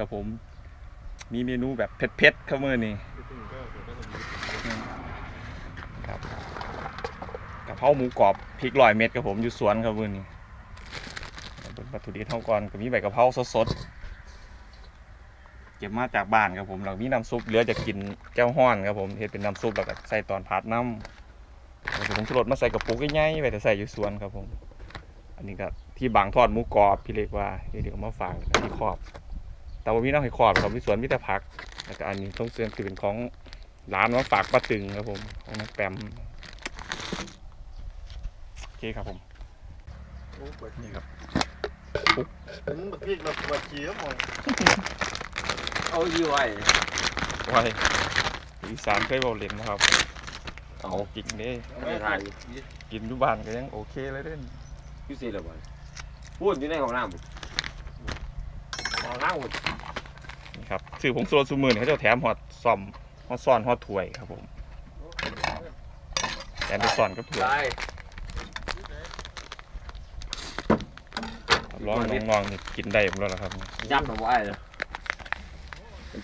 กับผม มีเมนูแบบเผ็ดๆครับเมื้อนี้ครับกะเพราหมูกรอบพริกลอยเม็ดครับผมอยู่สวนครับเมื้อนี้เบิ่งวัตถุดิบเท่าก่อนก็มีใบกะเพราสดๆเก็บมาจากบ้านครับผมแล้วมีน้ำซุปเหลือจะกินแก้วห้อนครับผมเฮ็ดเป็นน้ำซุปแล้วก็ใส่ตอนผัดน้ำแล้วก็ผมชูรสมาใส่กระปุกใหญ่ๆไว้แต่ใส่อยู่สวนครับผม อันนี้ก็ที่บางทอดหมูกรอบพี่เล็กว่าเดี๋ยวมาฝากที่ขอบ แต่ว่ามีน้ำให้ขอบครับมีสวนมีแต่ผักแล้วก็อันนี้ต้องเสื่อมคือเป็นของร้านมาฝากป้าตึงครับผมของน้องแปมโอเคครับผมโอ้ปวดนี่ครับถึงบักพริกเราปวดขี้ครับผมเอาอยู่ไว้ไว้อีสานเคยบอกเล่นนะครับเอากินเด้ไม่ทายกินอยู่บ้านก็ยังโอเคเลยเด้นอยู่สิละบ่พูดอยู่ในห้องน้ำ ห้องน้ำนี่ครับซื้อผงชูรสซูมือนี่เขาจะแถมฮอตซ่อมฮอตซ่อนฮอตถ้วยครับผมแถมไปซ่อนกับถ้วยได้ร้องน้องๆนี่กินได้หมดแล้วล่ะครับยับมาบ่ไอ้เลย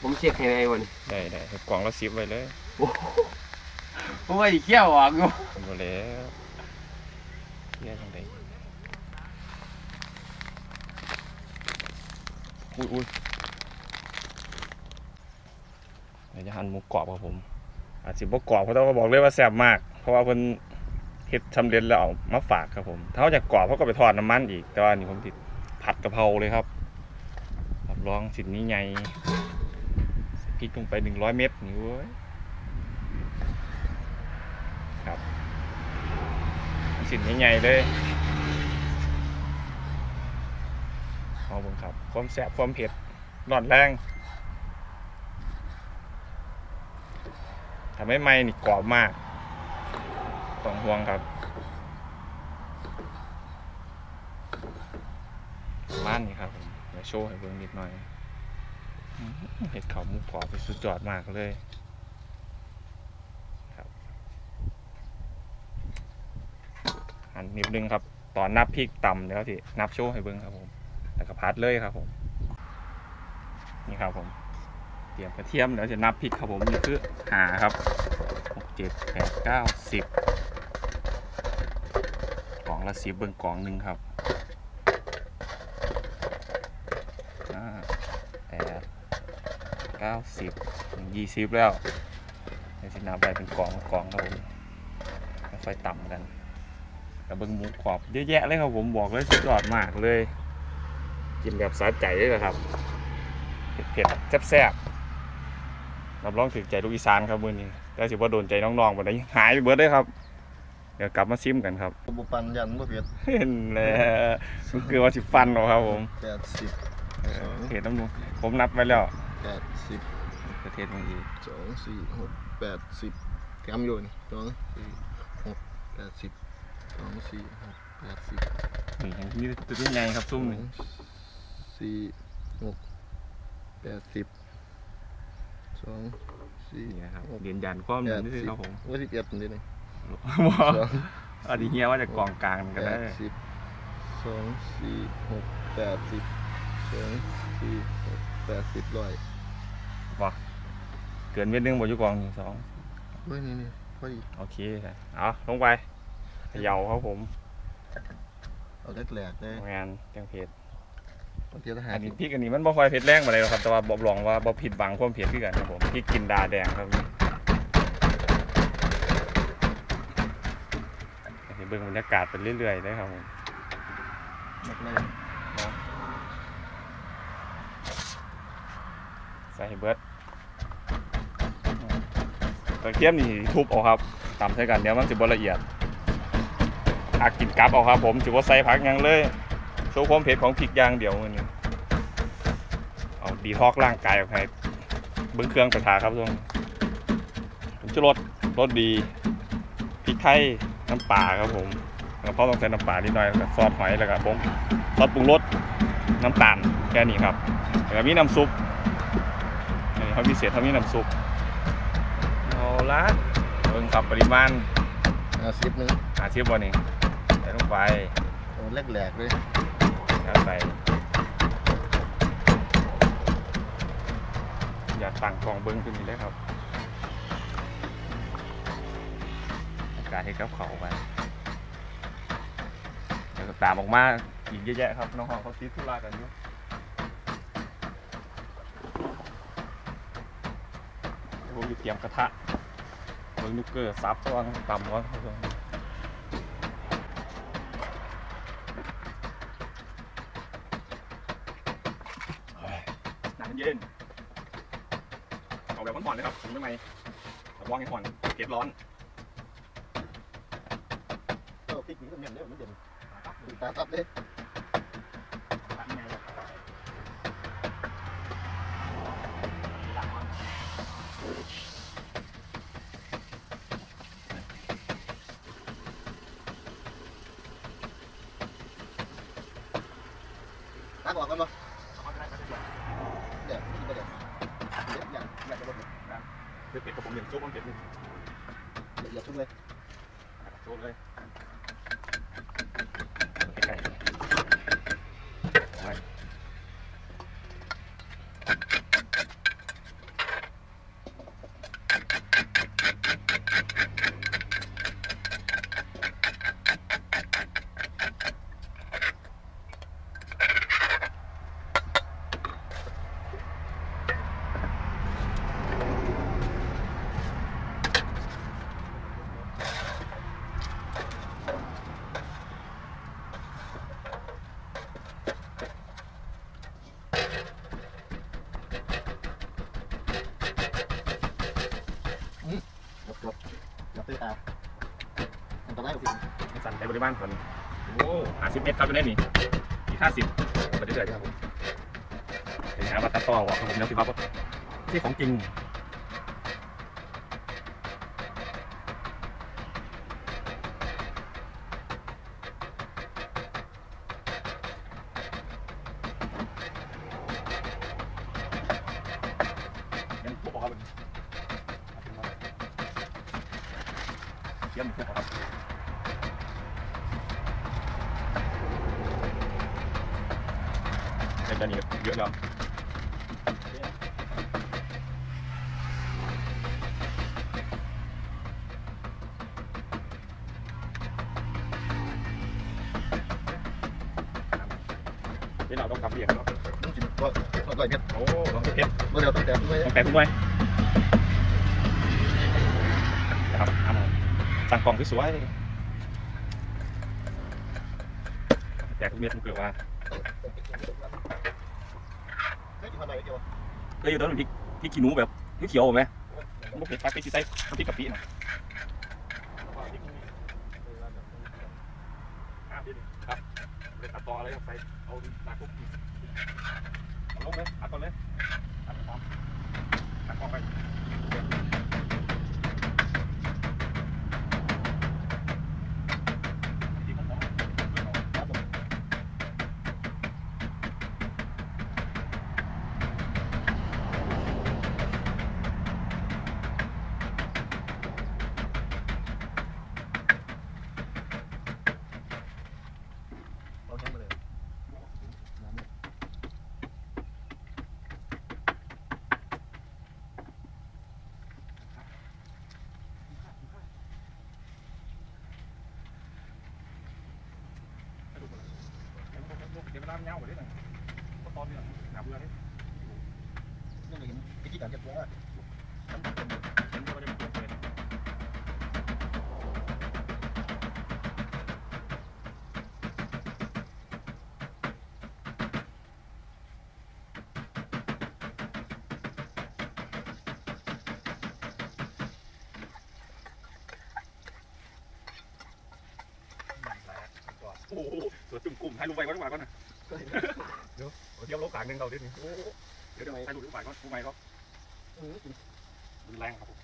ผมเช็คให้ไอ้วันนี้ได้ได้กล่องละสิบไว้เลยผมว่าอีเขี้ยวออกอยู่หมดแล้วเรียกยังไง อุ้ยอุ้ยเดี๋ยวจะหั่นหมูกรอบครับผม อาจสิบ่กรอบเพราะต้องบอกเลยว่าแซ่บมาก เพราะว่าเพิ่นเฮ็ดสำเร็จแล้วเอามาฝากครับผม ถ้าเขาจะกรอบเขาก็ไปทอดน้ำมันอีก แต่ว่านี่ผมติดผัดกะเพราเลยครับรับรองสิ่งนี้ไงพริกลงไปหนึ่งร้อยเม็ดนี่เว้ยครับสิ่งนใหญ่ๆเลย เอาเบิ่งครับ ความแสบความเผ็ดร้อนแรงทำให้ไม้นี่กรอบมากต้องห่วงครับม่านนี่ครับผมเดี๋ยวโชว์ให้เบิ่งนิดหน่อย เห็ดเขามูกรอบไปสุดยอดมากเลยครับอันนิดนึงครับ ตอนนับพริกต่ำเดี๋ยวที่นับโชว์ให้เบิ้งครับผม แล้วก็พัดเลยครับผม นี่ครับผม เตรียมกระเทียมเดี๋ยวจะนับพริกครับผมนี่คือหาครับหกเจ็ดแปดเก้าสิบกล่องละสิบเบิ้งกล่องหนึ่งครับห้าแปดเก้าสิบยี่สิบแล้วเดี๋ยวจะนับไปเป็นกล่องกล่องครับผมค่อยต่ำกันกระเบิงหมูกรอบเยอะแยะเลยครับผมบอกเลยสุดยอดมากเลย กินแบบสาใจเลยนะครับเผ็ดๆแซ่บๆรับรองถึงใจลูกอีสานครับมื้อนี้แล้วสิว่าโดนใจน้องๆวันนี้หายไปเบิดเลยครับ เดี๋ยวกลับมาซิมกันครับบุปันยันบ่เผ็ดเห็นแล้วคือว่าสิฟันเหรอครับผมแปดสิบเออเห็นน้ำนูผมนับไว้แล้วแปดสิบประเทศมึงอีกสองสี่หกแปดสิบแถมอยู่นี่สองสี่หกแปดสิบสองสี่หกแปดสิบนี่ยังมีตัวใหญ่ครับซุ่มสอนี่ง สี่หกแปดสิบสองสี่นี่นะครับเรียนยันความแปนี่ดนี่สิบครับผมว่าสิบเอ็ดนี่นี่ว่าสองอันนี้เฮียว่าจะกองกลางกันแปได้ดสิบสองสี่หกแปดสิบสองสี่หกแปดสิบร้อยเกินเม็ดหนึงบ่อยู่กองหนึ่งสองเฮ้ยนี่นี่พอดีโอเคเอาลงไปเขย่าครับผมเอาแรกๆเลย งานจังเพจ เอาเทียบทหารอันนี้พริกอันนี้มันบ่ค่อยเผ็ดแรงปานใดหรอกครับ แต่ว่าบอกลองว่าบ่ผิดหวังความเผ็ดคือกันครับผมพริกกินดาแดงครับให้เบิ่งบรรยากาศไปเรื่อยๆเลยครับผมแรกใส่ให้เบิดกระเทียมนี่ทุบเอาครับตำใส่กันเดี๋ยวมันสิบ่ละเอียดอากินกับเอาครับผมสิบ่ใส่ผักหยังเลย โชว์ความเผ็ดของพริกอย่างเดียวมื้อนี้เอาดีทอกร่างกายออกให้เบิ่งเครื่องไปทาครับทุกคนผมจะรสรสดีพริกไทยน้ำปลาครับผมแล้วพ่อต้องใส่น้ำปลานิดหน่อยแล้วก็ซอสหอยแล้วก็ผมซอสปรุงรสน้ำตาลแค่นี้ครับแล้วก็มีน้ำซุปนี่เขาพิเศษเขามีน้ำซุปเอาละเบิ่งครับปริมาณๆเอาสิบหนึ่งอาชีพวันนี้ใส่ลงไปเอาแรกๆเลย แล้วใส่ยจะตั้งกองเบิ้งขึ้นนี่เลยครับอากาศให้กับเขาไปแล้วก็ตามออกมาอีกเยอะแยะครับน้องๆเขาติดธุระกันอยู่เดี๋ยวผมอยู่เตรียมกระทะเบิ้งนุกเกอร์ซับซ้อนตำร้อนเขา เลยน้ำเย็นเอาแบบห่อนๆเลยครับถึงไม่ไหมระวังให้ห่อนเก็บร้อนเออพริกนี่ก็เหม็นเด้อมันเด่นตาตับเลยตักออกกันบ่เดี๋ยวไม่เดี๋ยวเดี๋ยวอย่างอยากจะลด เผ็ดๆกับผมเห็นซุปมันเผ็ดนี่ เดี๋ยวอย่าชุบเลย ซุปเลยใกล้ๆเอาไว้ หลบหลบอย่าตื้อตาอันตรายกว่าพริก สั่นใช้บริบาลก่อนโอ้ห้าสิบ เมตรครับอยู่ได้นี่อีกห้าสิบไปเรื่อยๆครับผมเดี๋ยวหาว่าตัดต่อว่ะครับผมแล้วพี่ครับว่าที่ของจริงยังทุบออกครับมันเยี่ยมครับ เดี๋ยวจะนี่เยอะแล้วนี่เราต้องกำเรียงเนาะต้องกินก็ก็ก่อยเม็ เลยอยู่ตอนนั้นพริกพริกขี้หนูแบบเขียวไหมมันบ่เผ็ดปักไปที่ใส่น้พริกกะปินะครับเลยตัดต่ออะไรไปเอาตาคุกเอาลงเลยอัดก่อนเลยอัดพร้อตัดก่อไปเอาแห้งมาเลย เดี๋ยวเวลามันยาวกว่านี้หน่อยก็ตอนนี้หนาเบื่อเลยนี่เราเห็นวิธีการเก็บตัวว่ามันก็จะมีตัวเลยโอ้โหตัวจุ่มกลุ่มให้ลูกไปก่อนลูกไปก่อนนะ เดี๋ยวเดี๋ยวลบขางหนึ่งเราดิโอ้เดี๋ยวเดี๋ยวให้ลูกลูกไปก่อนลูกไปก่อนเออกินรุนแรงครับผม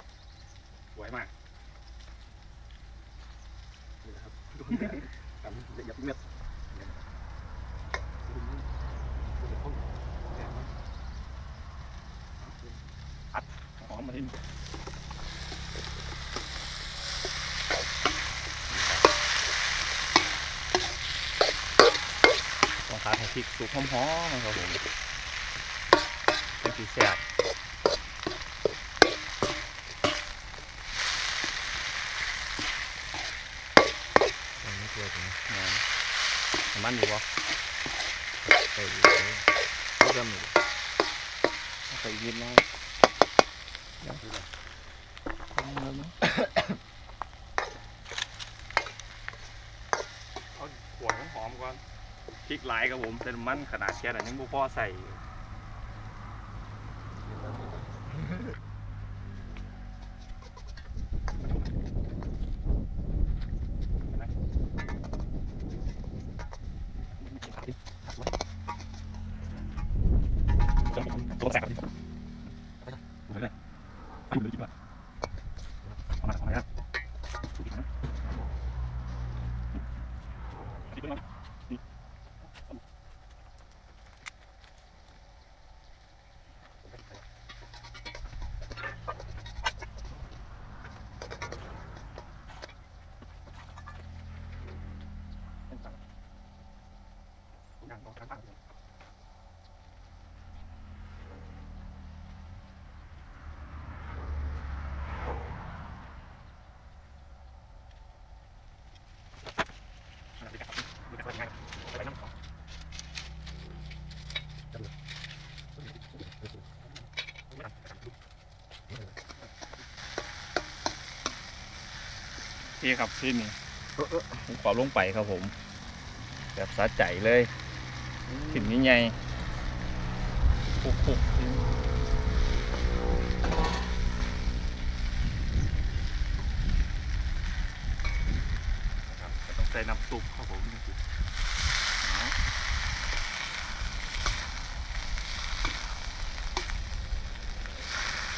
สวยมากนี่นะครับทำละเอียดเม็ด ผัดให้พริกสุกหอมหอๆครับผมเป็นสีแซ่บไม่เกลือจริงมันอยู่บ่ใส่อยู่เริ่มอยู่ใส่ยิ้น้อยเงไรยวดูก่าน พริกหลายครับผมเป็นมันขนาดแค่ไหนยังบ่พอใส่อยู่ตัวแสบดิเอาเลยเอาเลยดีกว่าเอามาเอามาครับดีขึ้นไหมดีอย่างต้องทำบ้าง พี่ครับที่นี่ผมขอลงไปครับผม แบบสะใจเลยถึงนี้ไงปุกปุกนะครับก็ต้องใส่น้ำซุปครับผมนี่คือเอา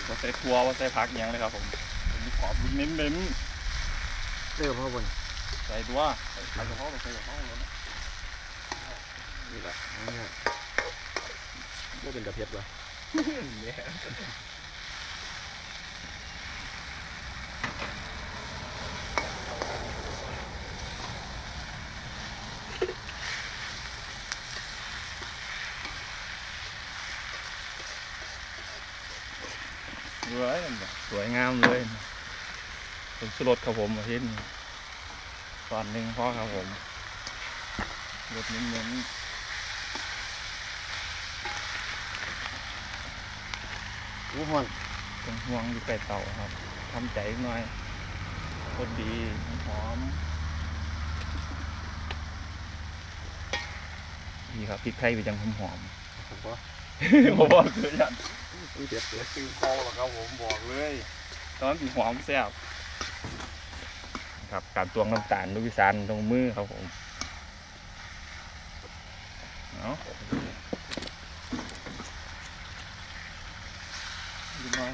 ว่าใส่ครัวว่าใส่ผักอยังเลยครับผมผมขอเน้นเน้นๆ เรียกพ่อบนใส่ตัวใส่ใส่กระเพราะใส่กระเพราแล้วนะนี่แหละนี่ก็เป็นกระเพียบวะสวยสวยงามเลย เป็นสุรสครับผมอาทิตย์นี้ตอนหนึ่งพ่อครับผมรสเน้นหูหอนๆตรงห่วงอยู่ใกล้เตาครับทำใจหน่อยรสดีหอมนี่ครับพริกไทยไปจังหอมหอมผมก็ๆผมบอกคือยันเจ็บเลยตึงคอแล้วครับผมบอกเลย ตอนนั้นสีหอมแซ่บ ครับการตวงน้ำตาลลูกวิสานตรงมือครับผมเอาดูหน่อย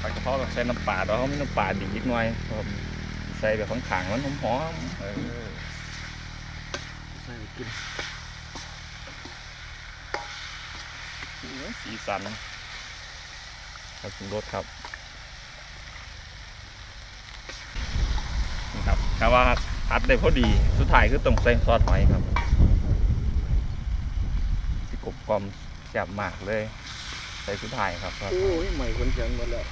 ผัดกะเพราต้องใส่น้ำปลาเราเขาไม่น้ำปลาดีนิดหน่อยครับใส่แบบข้างๆมันหอมๆเออใส่กิน สีสันครับปรุงรสครับนี่ครับถ้าว่าอัดได้พอดีสุดท้ายคือต้องใส่ซอสหอยครับสิกลมกลอมแซ่บมากเลยใส่สุดท้ายครับซอสหโอ้อยยใหม่คนเขียนหมดแล้ว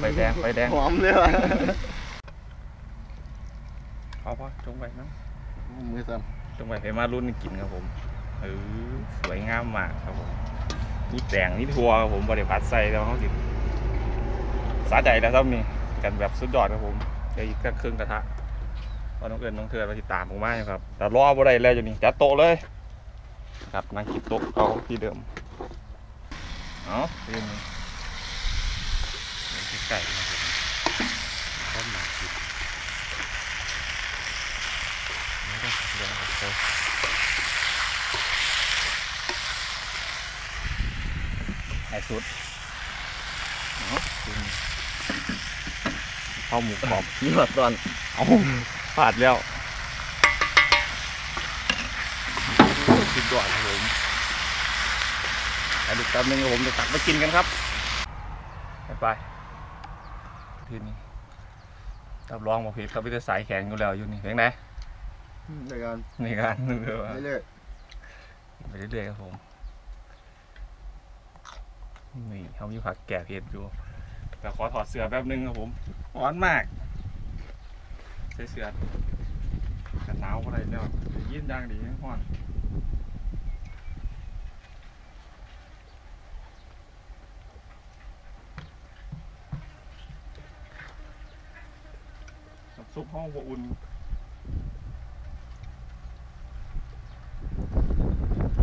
ไฟแดงไฟแดงหอมเลยว่ะเอาพอจงไปนะมือสั่นจงไปไปมารุ่นกินครับผมเออสวยงามมากครับผม นี่แดงนี่ทัวครับผมบริพัตใส่แล้วเขาสิสาใจแล้วครับนี่กันแบบสุดยอดครับผมเดี๋ยวอีกแค่ครึ่งกระทะว่าน้องเอิญน้องเทือนมาติดตามผมมากครับ แต่รอบ่ได้แล้วอยู่นี่จัดโต๊ะเลยครับนั่งกินโต๊ะเอาที่เดิมเอาทีนี้เป็นไก่นะครับผมข้าวหมากินเดี๋ยวก่อนเดี๋ยวก่อนไอ้ สุดเนาะกินข้าวหมูกรอบนี่มาตอนเอาพลาดแล้วสุดยอดครับผมถ่ายรูปแป๊บนึงครับผมจะตักมากินกันครับ ไปไปทีนี้รับรองบอกผิดครับพี่จะสายแข็งอยู่แล้วอยู่นี่เพียงไหนในการในการนึกเลยว่าเรื่อยไปเรื่อยๆครับผม นี่เขามีผักแก่เผ็ดอยู่ แต่ขอถอดเสื้อแป๊บนึงครับผมร้อนมาก ใส่เสื้อกันหนาวอะไรแล้วยินดังดียังร้อนน้ำซุปห้องบอุ่น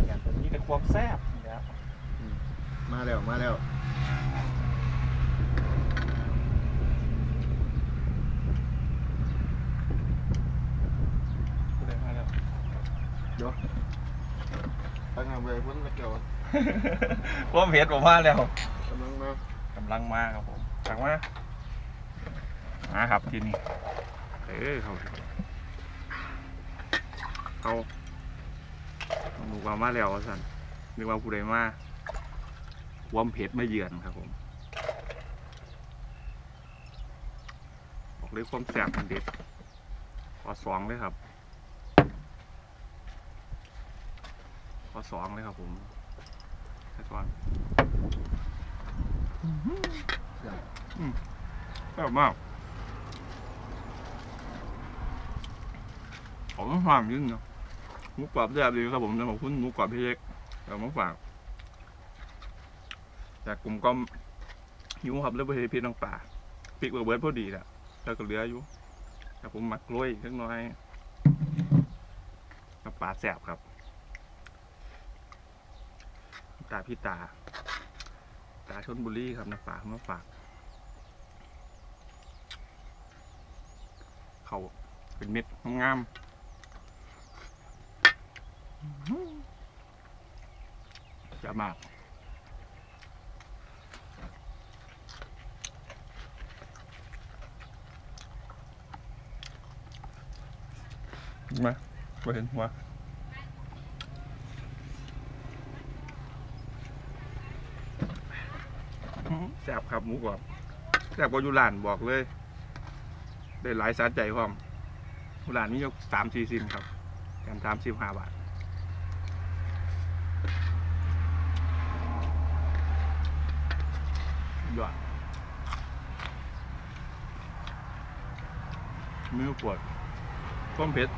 อย่างตัวนี้แต่ความแซ่บนี่แหละ มาแล้ว มาแล้วพูดได้มาแล้วตั้งงานไปพ้นตะเกียวความเผ็ดผมมาแล้วกำลังมากำลังมาครับผมสั่งมามาครับที่นี่เออเขาเขาหนูว่ามาแล้วสันนึกว่าผู้ใดมา ความเผ็ดไม่เยือนครับผมบอกเลยความแซ่บมันเด็ดขอสองเลยครับขอสองเลยครับผมแค่ก่อนแซ่บมากของความยิ่งเนาะหมูกรอบแซ่บดีครับผมจะบอกคุณหมูกรอบพี่เล็กเอามาฝาก จากกลุ่มก็หิวครับแล้วไปเฮ็ดพริกน้ำปลาพริกเบิร์ดพอดีแหละแล้วก็เหลืออยู่แต่ผมหมักโรยอีกสักน้อยน้ำปลาแซ่บครับตาพี่ตา ตาชนบุรีครับน้ำปลาเอามาฝากเขาเป็นเม็ดงามๆจะมาก มาไปเห็นหัวแซ่บครับหมูกรอบแซ่บกว่าอยูหลานบอกเลย ได้หลายสาใจพร้อมร้านนี้ยกสามสี่สิบครับแถมสามสิบห้าบาทยอดมือปวดต้มเผ็ด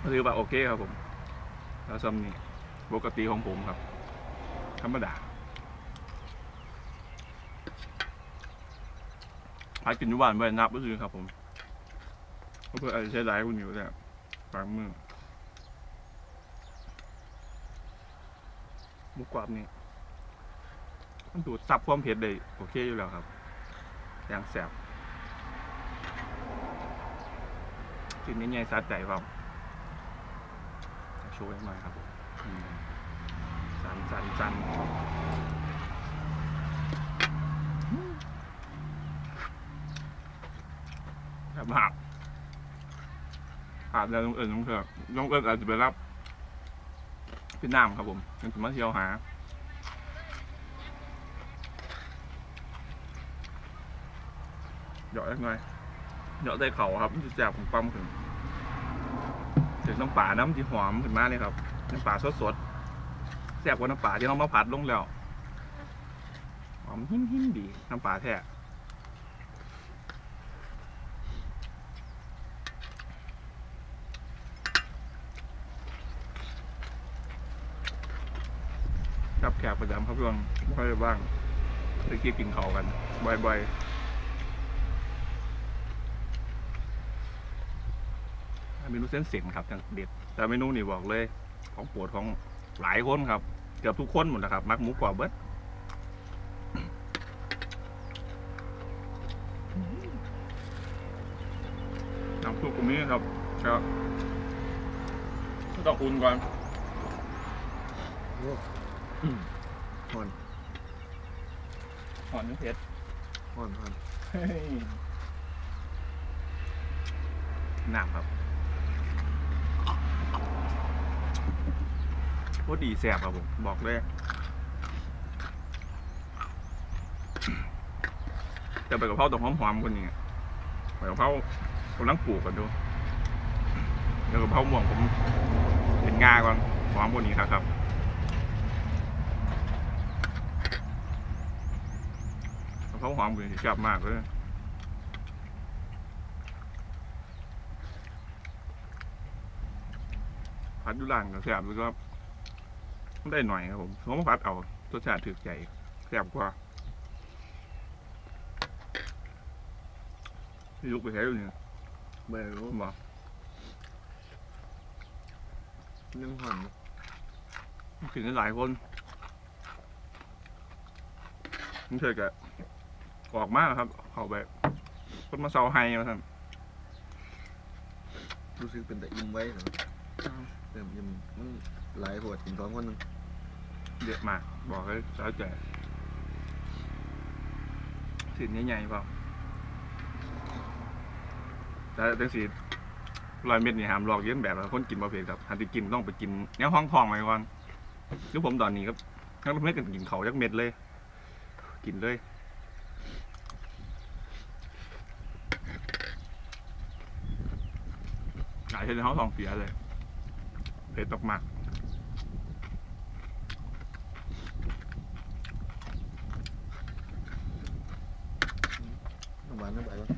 ก็ถือว่าโอเคครับผมแล้วซัมนี่ปกติของผมครับ ธรรมดาหากินอยู่บ้านบ่ได้นับก็คือครับผมก็เพื่ออาจจะใช้หลายคุณอยู่แต่บางมือมุกกรอบนี่มันดูดซับความเผ็ดได้โอเคอยู่แล้วครับอย่างแสบกินนี้ใหญ่สะใจเปล่าโชว์ให้หน่อยครับสันสันสันแบบหักอาจจะลงเอิญลงเถอะลงเอิญอาจจะไปรับพี่น้ำครับผมยังจะมาเที่ยวหาเหยาะยังไงเหยาะได้เข่าครับจะแจบของปั๊มถึง ถึงน้ำป่าน้ำที่หอมขึ้นมาเลยครับ น้ำป่าสดๆแซ่บกว่าน้ำป่าที่เรามาผัดลงแล้ว หอมหิ้มหิ้มๆดี น้ำป่าแท้รับแขกประจำครับพี่วังค่อยบ้างไปกี้กินเขาวกัน บ่อยๆ เมนูเส้นเส้นครับจังเด็ด แต่เมนูนี่บอกเลย ของโปวดของหลายคนครับ เกือบทุกคนหมดนะครับ มักหมูกรอบเบิดน้ำซุปตรงนี้ครับก็ต้องอุ่นก่อนห่อนหอนเผ็ดห่อนห่อนเฮ้ยน้ำครับ โคตรดีแซ่บครับผมบอกเลย จะไปกับเพราต้องหอมๆคนนี้ไปกับเพรากำลังปลูกกันดูเดี๋ยวกับเพราม่วงผมเห็นงาก่อนหอมกว่านี้ครับครับเขาหอมเป็นจับมากเลยพัดอยุล่างกับแซ่บแล้วก็ ได้หน่อยครับผมผมพัดเอารสชาติถือใจแซ่บกว่าพี่ลุกไปใช้ดูเนี่ยไม่รู้บอกนึ่งหันกินได้หลายคนนี่เชื่อกะออกมากครับ เขาแบบคนมาเซาไฮมาท่านรู้สึกเป็นแต่อิ่มไว้เหรอเริ่มอิ่มมัน หลายปวดกินท้องคนหนึงเด็ดมาก บอกให้สาวใจสิ่งใหญ่ๆเปล่าแต่จังสีรอยเม็ดนี่หามหลอกเย็นแบบคนกินบะเพ็ดครับหันที่กินต้องไปกินแนวห้องทองไปก่อนหรือผมตอนนี้ครับทั้งไม่กันกินเขาวจักเม็ดเลย กินเลยหลายเช่นเขาทองเสียเลยเผ็ดมาก หวานน้ำใบวะ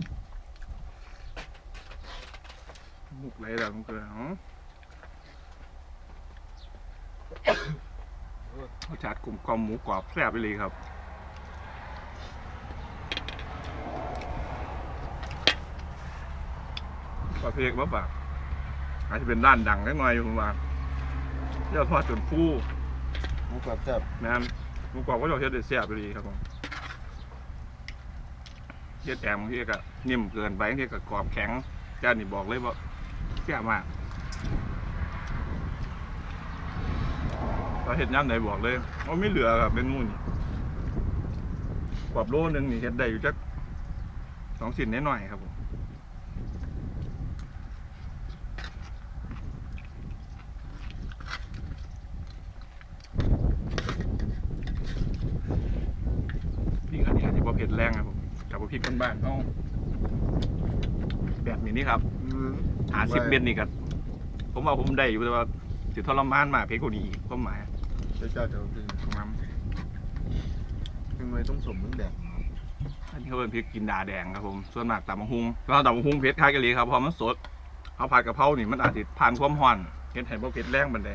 มุกไรแล้วมันคืออ๋อรสชาติกลมกล่อมหมูกรอบแซ่บไปเลยครับปลาเพกมาฝากอาจจะเป็นด้านดังนิดหน่อยอยู่ผมว่าเจ้าทอดจนฟูหมูกรอบแซ่บแม่นหมูกรอบก็จะเฮ็ดได้แซ่บไปเลยครับผม เฮ็ดแอมที่ก็นิ่มเกินไปที่ก็กรอบแข็งเจ้านี่บอกเลยว่าแซ่บมากเราเห็ดย่ำไหนบอกเลยว่าไม่เหลือครับเป็นนู่นกรอบโลนึงนี่เห็ดได้อยู่จักสองสินนิดหน่อยครับผมพริกอันนี้อาจจะบ่เผ็ดแรงครับผมแต่ว่าพริกบ้านๆต้องแบบนี้นี่ครับ อืม หาสิบเมตรนี่ก็ผมว่าผมได้อยู่แต่ว่าสิทรมานมากเพชรกว่านี้อีกความหมายเจ้าเจ้าเจ้าคือของมันคือไม่ต้องสมต้องแดงอันนี้เขาเป็นพริกกินดาแดงครับผม ส่วนมากตำบักฮุงเพราะตำบักฮุงเพชรคล้ายกันเลยครับเพราะมันสดเขาผัดกะเพรานี่มันอาจจะผ่านความร้อนเห็นเห็นว่าเพชรแรงบันได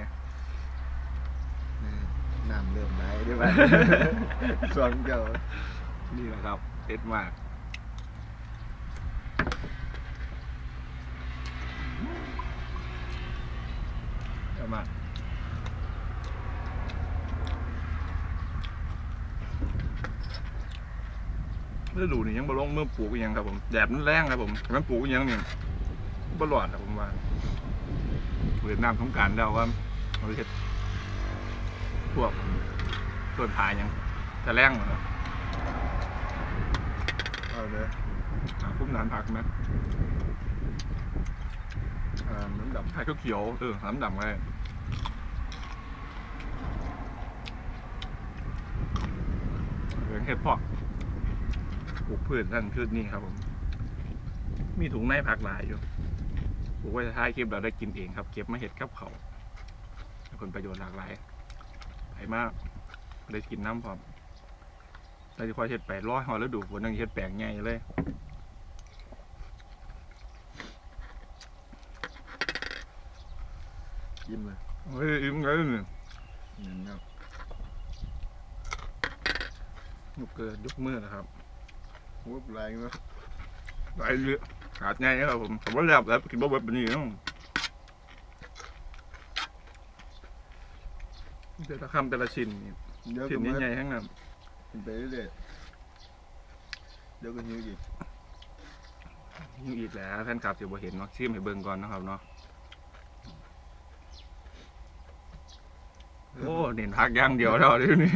นี่น้ำเริ่มไหลได้ไหมส่วนเจ้านี่แหละครับเพชรมาก เยมากฤดูนี่ยังบ่ลงเมื่อปลูกยังครับผมแดดมันแรงครับผมมันปลูกยังนี่บ่รอดครับผมว่าเปิดน้ำสงการแล้วว่าเอาเฮ็ดพวกต้นพายยังจะแรงเหรอเอาเลยหาพุ่มนานผักไหมอ่าน้ำดำไทยเขียวเออน้ำดำไง เรื่องเห็ดเพาะปลูกพืชนั่นพืชนี่ครับผม มีถุงในผักหลายอยู่ปลูกไว้ท้ายคลิปเราได้กินเองครับ เก็บมาเห็ดกับเขาวผลประโยชน์หลากหลายไปมากได้กินน้ำพร้อมเราจะคอยเห็ดแปดร้อยหอแล้วดูฝนยังเห็ดแปลงใหญ่เลยยิ้มเลยเฮ้ยอิ่มเลยนี่หนึ่งครับ ยกเกิดยกมือนะครับวุบแรงเนาะหลายเรือขาดง่ายนะครับผมผมว่าแล้วแล้วกินบ่เบิดปานนี้เนาะเดี๋ยวละคำแต่ละชิ้นนี่เดี๋ยวชิ้ก็นมาใหญ่ๆทั้งนั้นกินไปเรื่อยๆเดี๋ยวก็หิวอีกยิ่งอีกแล้วท่านกลับสิบ่เห็นเนาะชิมให้เบิ่งก่อนนะครับเนาะโอ้เน้นพักอย่างเดียวแล้วเดี๋ยวนี้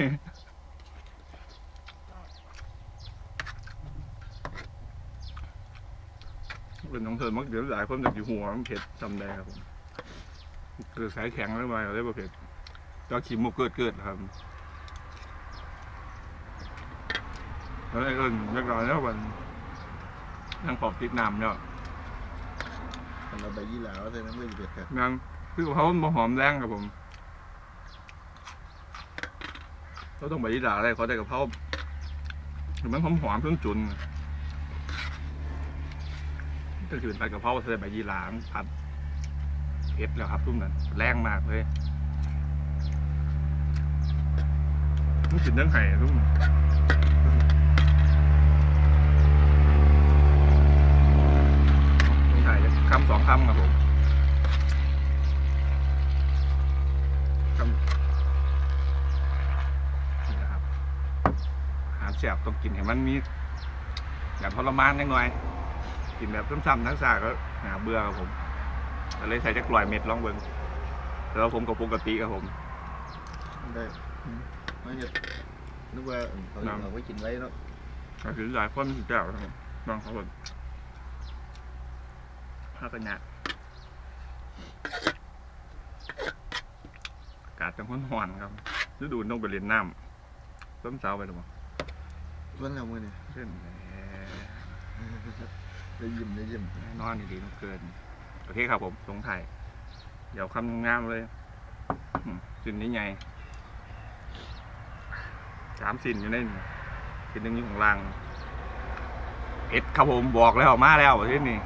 เป็นน้องเธอมักเดี๋ยวหลายคนจะอยู่หัวมันเผ็ดจำได้ครับผมเกิดสายแข็งแล้วมาเลยบ่เผ็ดเจ้าขีมกเกิดเกิดครับแล้วไอ้เอิญเรียกร้อยแล้ววันนั่งปอบติดน้ำเนี่ยสำหรับใบยี่หลาใส่น้ำเลือดเป็ดครับนั่งคือเขาบ่หอมแรงครับผมเขาต้องไปยี่หลาอะไรเขาได้กับเขามันหอมหอมๆจุนจุน ก็คือไปกระเพราใส่ใบยีหรามผัดเผ็ดแล้วครับทุ่มนั้นแรงมากเลยมันกินเรื่องไห่ทุ่มไห่คำสองคำครับผมคำนี่นะครับอาหารเสียบต้องกินให้มันมีแบบทรมานนิดหน่อย กินแบบซ้ำๆทั้งสาก็หาเบื่อครับผมก็เลยใส่จักรลอยเม็ดลองเบิ่งแล้วผมก็ปกติครับผม ได้ไม่เห็ดนึกว่าเขาเอาไว้กินไว้เนาะก็คือหลายคนมันสิแก้วครับผมลองเขาก่อนผ้ากันหยะอากาศจังห้อนหอนๆครับฤดูต้องไปเรียนน้ำต้นเสาไปหรือเปล่าส่วนเราเมื่อนี่เช่นแหม ได้ยิ้มได้ยิ้มนอนดีๆมันเกิน โอเคครับผมสงไทายเดี๋ยวคำงามเลยสินนี้ไงสามสินอยู่ในนี่สินหนึ่งอยู่ของล่างเอ็ดครับผมบอกแล้วมาแล้วที่นี่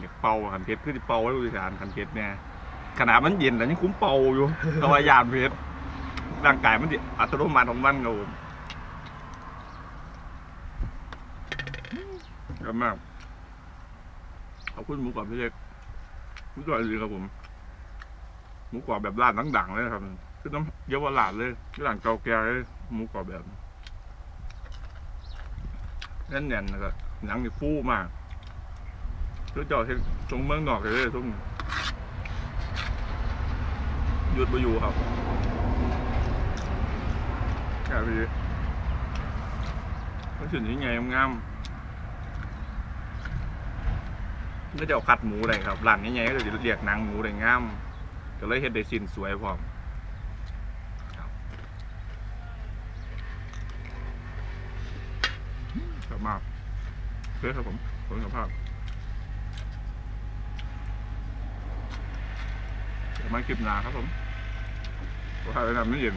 อยากเป่าขันเพชรคือเป่าไว้บริการขันเพชรเนี่ยขนาดมันเย็นแต่ยังคุ้มเป่าอยู่ตัวยานเพชรร่างกายมันอัตโนมัติของมันครับผม ยอะมาก ขอบคุณหมูกรอบพี่เล็กหมูกรอบดีครับผมหมูกรอบแบบร้านดังๆเลยครับคือน้ำเยาวราชเลยคือร้านเก่าแก่เลยหมูกรอบแบบแน่นๆนะครับหนังนี่ฟูมากคือเจอดเห็นตรงเมืองนอกเลยทุกหยุดไปอยู่ครับแค่นี้ก็สิ่งนี้ไงงาม ๆก็จะเอาคัดหมูได้ครับร้านนี้ไงก็จะเรียกหนังหมูได้งามก็เลยเห็นได้สินสวยพร้อมครับชอมากเพื่อครับผมผลกับภาพเดี๋ยวมาคลิปหนาครับผมขอให้ไปนำไม่เย็น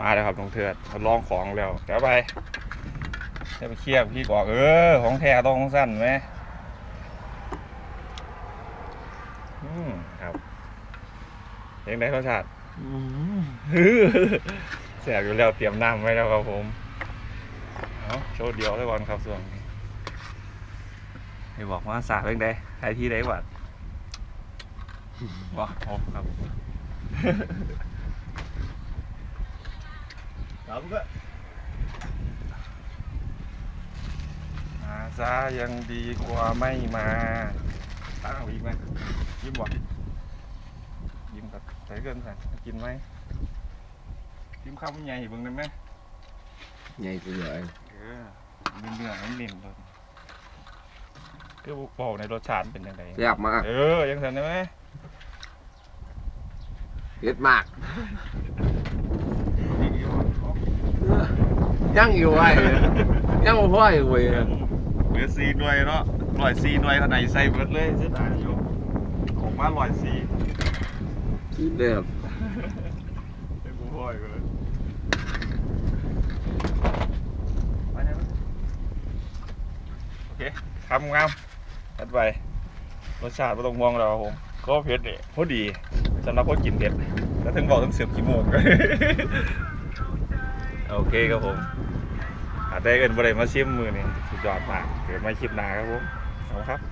มาแล้วครับน้องเถือดทดลองของแล้วเดี๋ยวไป จะไปเคียบพี่บอกเออของแท้ต้องสั้นไหมอืมครับยังได้รสชาติเสียอยู่แล้วเตรียมน้ำไว้แล้วครับผมเอาโชว์เดียวได้ก่อนครับส่วนนี้ให้บอกว่าสาเป็นไงใครที่ได้หวัดว้าโอ้ครับครับก็มา ซะยังดีกว่าไม่มาตั้งเอาอีกไหมยิ้มบ่ยิ้มกับใส่เกินใส่กินไหมยิ้มข้าวมันใหญ่เบิ่งได้ไหมใหญ่ตัวใหญ่เออเนื้อเนื้อนิ่มๆเลยคือบอกในรสชาติเป็นยังไงแซ่บมาก เออ ยังสันได้ไหมเผ็ดมาก ยังอยู่ไว้ยังบ่พออีกเว้ย เหลือซีหน่วยเนาะร้อยซีหน่วยเท่าไหร่ใส่เบิดเลยเสียดายอยู่ออกมาร้อยซีเด้อเป็นผู้พ่อยเลยไปนะโอเคคำงามตัดไปรสชาติไม่ต้องมองเราครับผมก็เผ็ดเนี่ยพอดีสำหรับคนกินเผ็ดแล้วถึงบอกต้องเสือกขี้มูกโอเคครับผมอาได้เงินบริมาชิมมือนี่ สุดยอดมากเกิดมาคลิปหนาครับผมขอบคุณครับ